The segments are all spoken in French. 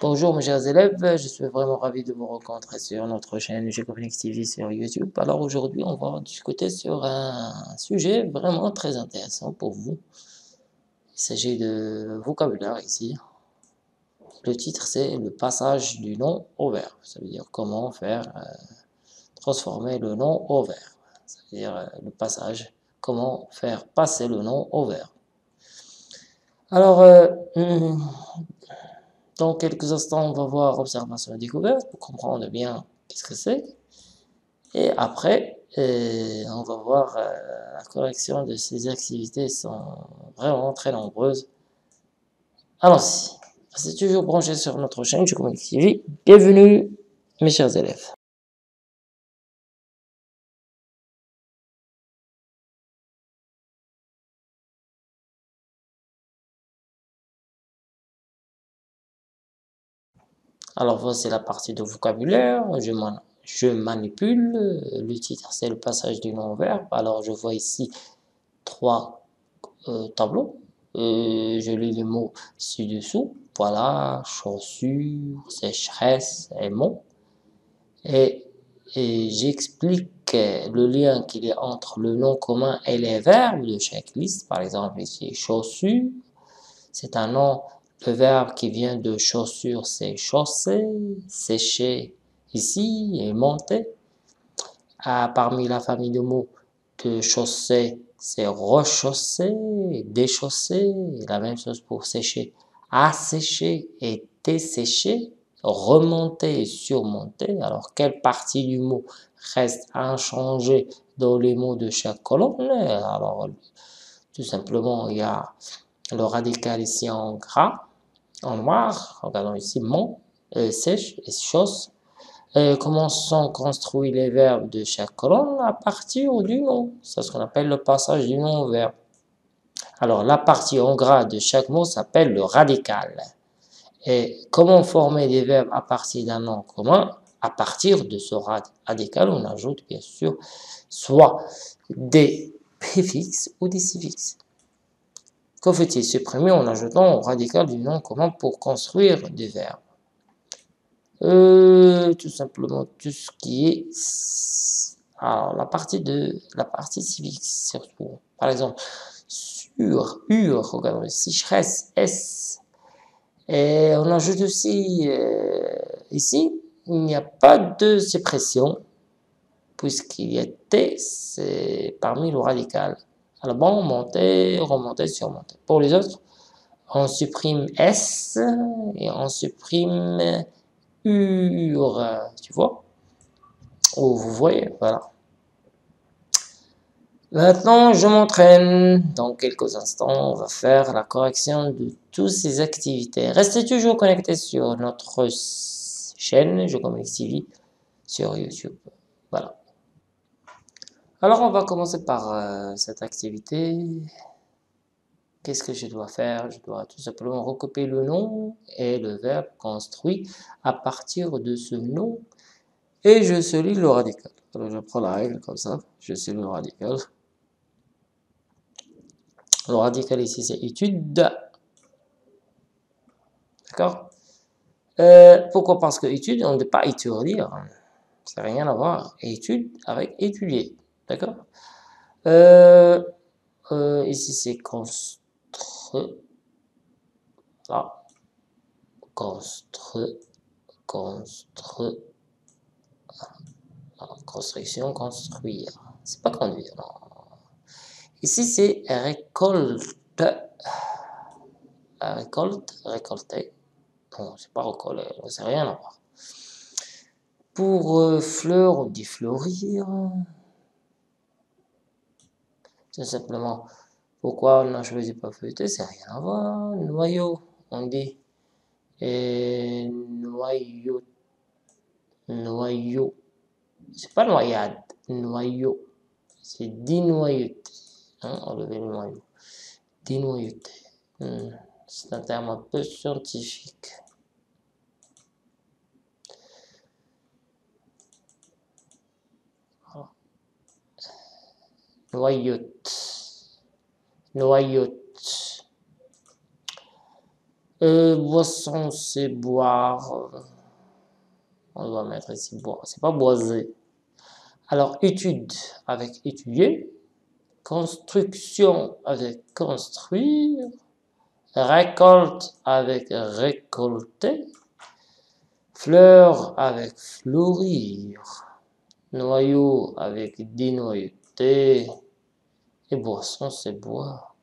Bonjour mes chers élèves, je suis vraiment ravi de vous rencontrer sur notre chaîne Gécomnex TV sur YouTube. Alors aujourd'hui, on va discuter sur un sujet vraiment très intéressant pour vous. Il s'agit de vocabulaire ici. Le titre c'est le passage du nom au verbe. Ça veut dire comment faire euh, transformer le nom au verbe. Ça veut dire euh, le passage, comment faire passer le nom au verbe. Alors, euh, hmm, dans quelques instants, on va voir observation et découverte pour comprendre bien qu'est-ce que c'est. Et après, euh, on va voir euh, la correction de ces activités sont vraiment très nombreuses. Allons-y. C'est toujours branché sur notre chaîne, je communique TV. Bienvenue, mes chers élèves. Alors voici la partie de vocabulaire. Je, manipule. Le titre, c'est le passage du nom au verbe. Alors je vois ici trois euh, tableaux. Euh, je lis les mots ci-dessous. Voilà, chaussure, sécheresse. Et, et j'explique le lien qu'il y a entre le nom commun et les verbes de chaque liste. Par exemple, ici, chaussure, c'est un nom le verbe qui vient de chaussure, c'est chausser, sécher ici et monter. Ah, parmi la famille de mots de chausser, c'est rechausser, déchausser. La même chose pour sécher. Assécher et dessécher. Remonter et surmonter. Alors, quelle partie du mot reste inchangée dans les mots de chaque colonne? Alors, tout simplement, il y a le radical ici en gras en noir. Regardons ici mon, euh, sèche et chose. Euh, comment sont construits les verbes de chaque colonne à partir du nom. C'est ce qu'on appelle le passage du nom au verbe. Alors, la partie en gras de chaque mot s'appelle le radical. Et comment former des verbes à partir d'un nom commun À partir de ce radical, on ajoute bien sûr soit des préfixes ou des suffixes. Que faut-il supprimer en ajoutant au radical du nom commun pour construire des verbes euh, Tout simplement tout ce qui est... Alors, la partie de la partie civique, surtout. Par exemple, sur, ur, regardons ici, sécheresse, s. Et on ajoute aussi, euh, ici, il n'y a pas de suppression, puisqu'il y a t, c'est parmi le radical. Alors bon, monter, remonter, surmonter. Pour les autres, on supprime S et on supprime UR, tu vois Ou vous voyez, voilà. Maintenant, je m'entraîne. Dans quelques instants, on va faire la correction de toutes ces activités. Restez toujours connectés sur notre chaîne, Je Communique TV, sur YouTube. Voilà. Alors, on va commencer par euh, cette activité. Qu'est-ce que je dois faire? Je dois tout simplement recopier le nom et le verbe construit à partir de ce nom et je souligne le radical. Alors, je prends la règle comme ça, je souligne le radical. Le radical ici, c'est étude. D'accord? Euh, Pourquoi? Parce que étude, on ne peut pas étudier. Ça n'a rien à voir. Étude avec étudier. D'accord? Euh, euh, Ici, c'est construire. Ah. Construire. Construire. Ah, construction, construire. C'est pas conduire. Ici, c'est récolte. Récolte, récolter. Non, c'est pas recoller, c'est rien à voir. Pour euh, fleur, on dit fleurir. Simplement, pourquoi on n'a choisi pas feuilleté, c'est rien à voir. Noyau, on dit. Et noyau. Noyau. C'est pas noyade, noyau. C'est dénoyauté. Hein, enlever le noyau. Dénoyauté. Hmm. C'est un terme un peu scientifique. Noyote, noyote. Euh, boisson, c'est boire. On va mettre ici boire. C'est pas boiser. Alors, étude avec étudier. Construction avec construire. Récolte avec récolter. Fleur avec fleurir. Noyau avec Et boisson, c'est boire.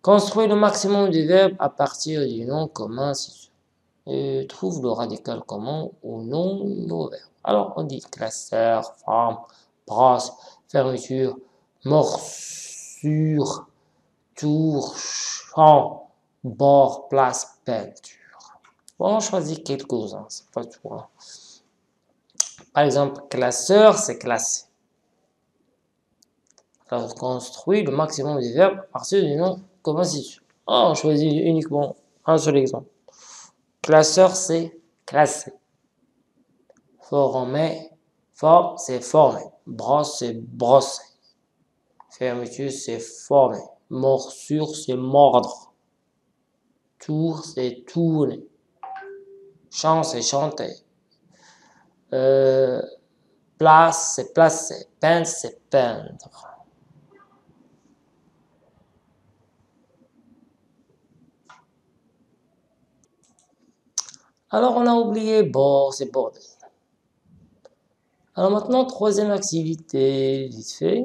Construire le maximum de verbes à partir du nom commun. Et trouve le radical commun au nom de verbes. Alors, on dit classeur, forme, brosse, fermeture, morsure, tour, champ, bord, place, peinture. On choisit quelques-uns, c'est pas tout. Hein. Par exemple, classeur, c'est Alors, construit le maximum de verbes à partir du nom Comment si oh, on choisit uniquement un seul exemple. Classeur, c'est classer. Former, for, c'est former. Brosse, c'est brosser. Fermeture, c'est former. Morsure, c'est mordre. Tour, c'est tourner. Chant, c'est chanter. Euh, place, c'est placer. Peindre, c'est peindre. Alors, on a oublié bord, c'est bordel. Alors maintenant, troisième activité, vite fait.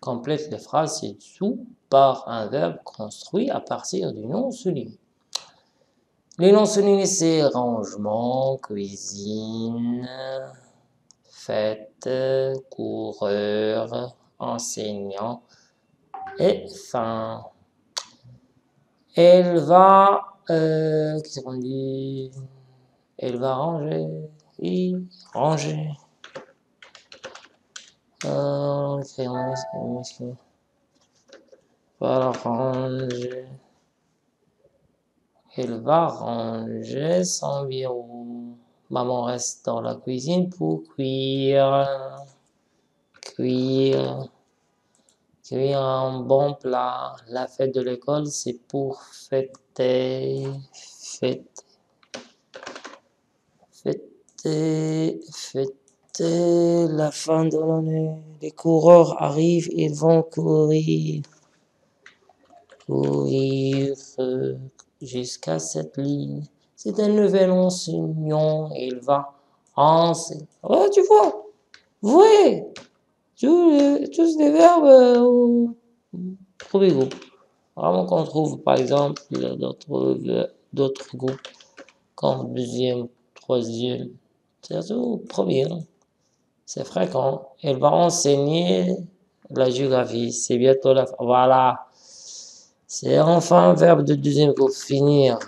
Complète les phrases ci-dessous par un verbe construit à partir du nom souligné. Les noms soulignés, c'est rangement, cuisine, fête, coureur, enseignant et fin. Elle va euh, qu'est-ce qu'on dit? Elle va ranger. Oui, ranger. Euh, va ranger. Elle va ranger son bureau. Maman reste dans la cuisine pour cuire. Cuire. Cuire un bon plat. La fête de l'école, c'est pour fêter fêter, fêter, fêter, la fin de l'année. Les coureurs arrivent, ils vont courir, courir jusqu'à cette ligne. C'est un nouvel enseignant, il va enseigner. Oh, tu vois, oui, tous, les verbes euh, trouvez-vous. Vraiment qu'on trouve par exemple d'autres groupes comme deuxième, troisième, surtout premier. C'est fréquent. Elle va enseigner la géographie. C'est bientôt la fin. Voilà. C'est enfin un verbe de deuxième groupe. Finir.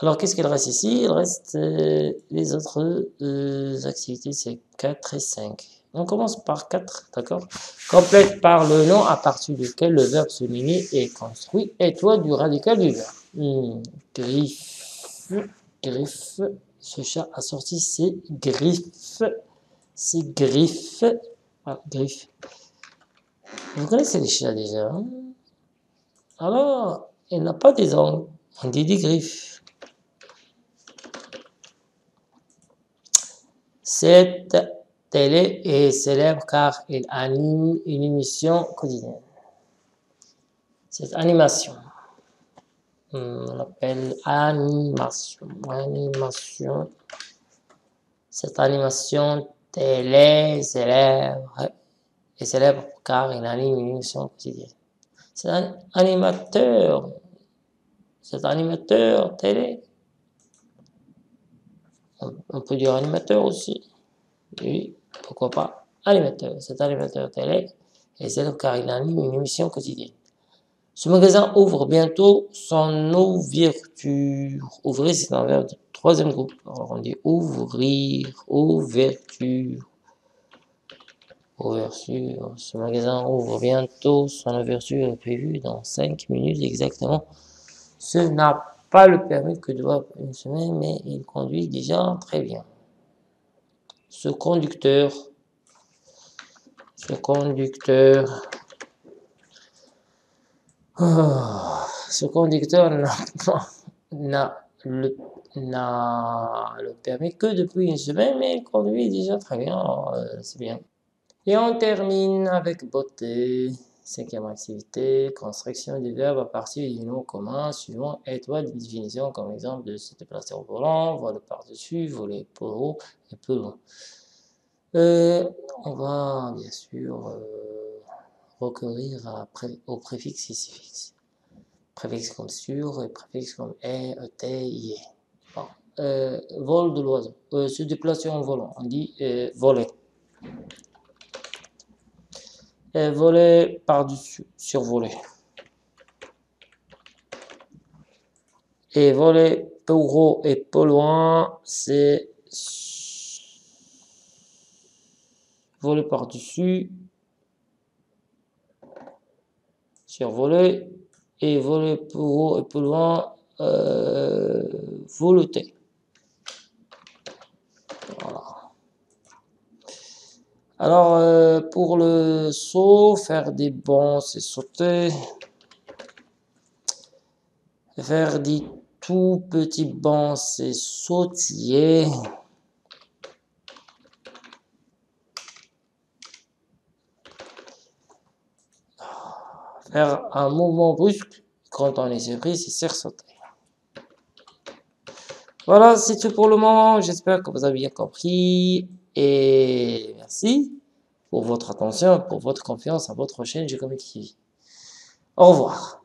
Alors, qu'est-ce qu'il reste ici? Il reste euh, les autres euh, activités, c'est 4 et 5. On commence par 4, d'accord? Complète par le nom à partir duquel le verbe souligné est construit. Et toi du radical du verbe. Hmm, griffe, griffe. Ce chat a sorti ses griffes. Ses griffes. Ah, griffes. Vous connaissez les chats déjà hein? Alors, il n'a pas des ongles. On dit des griffes. Cette télé est célèbre car il anime une émission quotidienne. Cette animation, hmm, on l'appelle animation. Cette animation télé célèbre est célèbre car il anime une émission quotidienne. C'est un animateur. Cet animateur télé. On peut dire animateur aussi. Oui pourquoi pas, animateur. Cet animateur télé et c'est car il anime une émission quotidienne. Ce magasin ouvre bientôt son ouverture. Ouvrir, c'est un verbe de troisième groupe. Alors on dit ouvrir, ouverture. Ouverture. Ce magasin ouvre bientôt. Son ouverture prévue dans 5 minutes exactement. Ce n'a pas le permis que doit une semaine, mais il conduit déjà très bien ce conducteur, ce conducteur ce conducteur n'a le, le permis que depuis une semaine, mais il conduit déjà très bien, euh, c'est bien. Et on termine avec beauté. Cinquième activité, construction du verbe à partir du nom commun suivant étoile de définition comme exemple de se déplacer au volant, voler par-dessus, voler pour haut et peu loin. Euh, on va bien sûr euh, recourir au préfixe et suffixe. Préfixe comme sur et préfixe comme est, et, y. Bon. Euh, vol de l'oiseau. se déplacer en volant. On dit voler et voler par-dessus, survoler. Et voler peu gros et peu loin, c'est voler par-dessus, survoler, et voler peu haut et peu loin, euh, voleter. Alors, euh, pour le saut, faire des bons, c'est sauter. Faire des tout petits bons, c'est sautiller. Faire un mouvement brusque quand on est surpris, c'est sauter. Voilà, c'est tout pour le moment. J'espère que vous avez bien compris. Et merci pour votre attention, pour votre confiance à votre chaîne G-Comic TV. Au revoir.